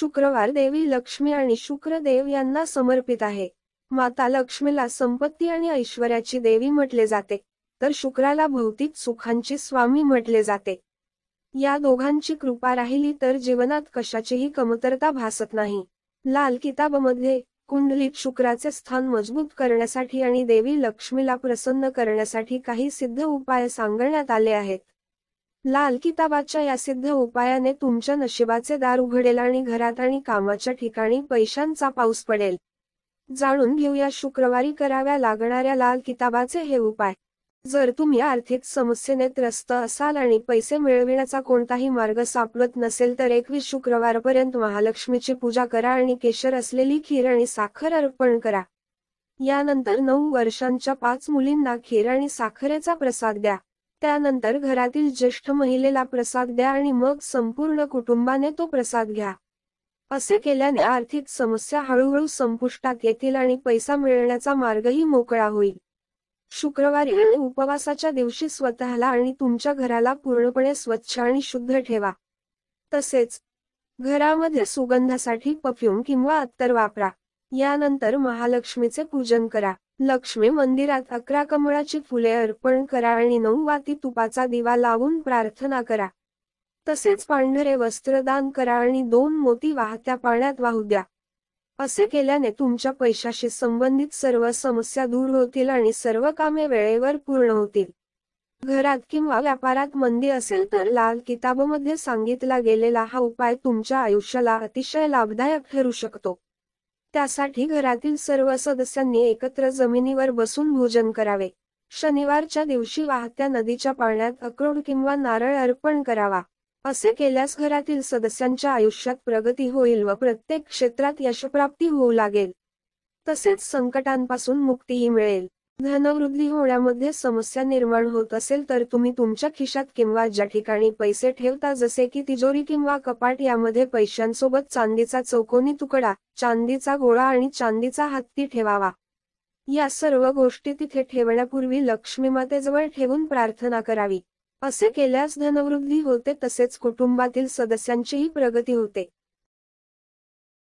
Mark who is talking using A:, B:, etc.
A: शुक्रवार देवी लक्ष्मी आणि शुक्रदेव यांना समर्पित आहे. माता लक्ष्मीला संपत्ती आणि ऐश्वर्याची देवी म्हटले जाते तर शुक्राला भौतिक सुखांची स्वामी म्हटले जाते. या दोघांची कृपा राहिली तर जीवनात कशाचीही कमतरता भासत नाही. लाल किताबमध्ये कुंडलीत शुक्राचे स्थान मजबूत करण्यासाठी आणि देवी लक्ष्मीला प्रसन्न करण्यासाठी काही सिद्ध उपाय सांगण्यात आले आहेत. लाल किताबाच्या या सिद्ध उपायाने तुमच्या नशिबाचे दार उघडेल आणि घरात आणि कामाच्या ठिकाणी पैशांचा पाऊस पडेल. जाणून घेऊया शुक्रवारी कराव्या लागणाऱ्या लाल किताबाचे हे उपाय. जर तुम्ही आर्थिक समस्येने त्रस्त असाल आणि पैसे मिळविण्याचा कोणताही मार्ग सापडत नसेल तर एकवीस शुक्रवारपर्यंत महालक्ष्मीची पूजा करा आणि केशर असलेली खीर आणि साखर अर्पण करा. यानंतर नऊ वर्षांच्या पाच मुलींना खीर आणि साखरेचा प्रसाद द्या. त्यानंतर घरातील ज्येष्ठ महिलेला प्रसाद द्या आणि मग संपूर्ण कुटुंबाने तो प्रसाद घ्या. असे केल्याने आर्थिक समस्या हळूहळू संपुष्टात येतील आणि पैसा मिळण्याचा मार्गही मोकळा होईल. शुक्रवारी आणि उपवासाच्या दिवशी स्वतःला आणि तुमच्या घराला पूर्णपणे स्वच्छ आणि शुद्ध ठेवा. तसेच घरामध्ये सुगंधासाठी परफ्यूम किंवा अत्तर वापरा. यानंतर महालक्ष्मीचे पूजन करा. लक्ष्मी मंदिरात अकरा कमळाची फुले अर्पण करा आणि नऊ वाती तुपाचा दिवा लावून प्रार्थना करा. तसेच पांढरे वस्त्रदान करा आणि दोन मोती वाहत्या पाण्यात वाहू द्या. असे केल्याने तुमच्या पैशाशी संबंधित सर्व समस्या दूर होतील आणि सर्व कामे वेळेवर पूर्ण होतील. घरात किंवा व्यापारात मंदी असेल तर लाल किताबमध्ये सांगितला गेलेला हा उपाय तुमच्या आयुष्याला अतिशय लाभदायक ठरू शकतो. त्यासाठी घरातील सर्व सदस्यांनी एकत्र जमिनीवर बसून भोजन करावे. शनिवारच्या दिवशी वाहत्या नदीच्या पाण्यात अक्रोड किंवा नारळ अर्पण करावा. असे केल्यास घरातील सदस्यांच्या आयुष्यात प्रगती होईल व प्रत्येक क्षेत्रात यशप्राप्ती होऊ लागेल. तसेच संकटांपासून मुक्तीही मिळेल. धनवृद्धी होण्यामध्ये समस्या निर्माण होत असेल तर तुम्ही तुमच्या खिशात किंवा ज्या ठिकाणी पैसे ठेवता जसे की तिजोरी किंवा कपाट यामध्ये पैशांसोबत चांदीचा चौकोनी तुकडा चांदीचा गोळा आणि चांदीचा हत्ती ठेवावा. या सर्व गोष्टी तिथे ठेवण्यापूर्वी लक्ष्मी मातेजवळ ठेवून प्रार्थना करावी. असे केल्यास धनवृद्धी होते तसेच कुटुंबातील सदस्यांचीही प्रगती होते.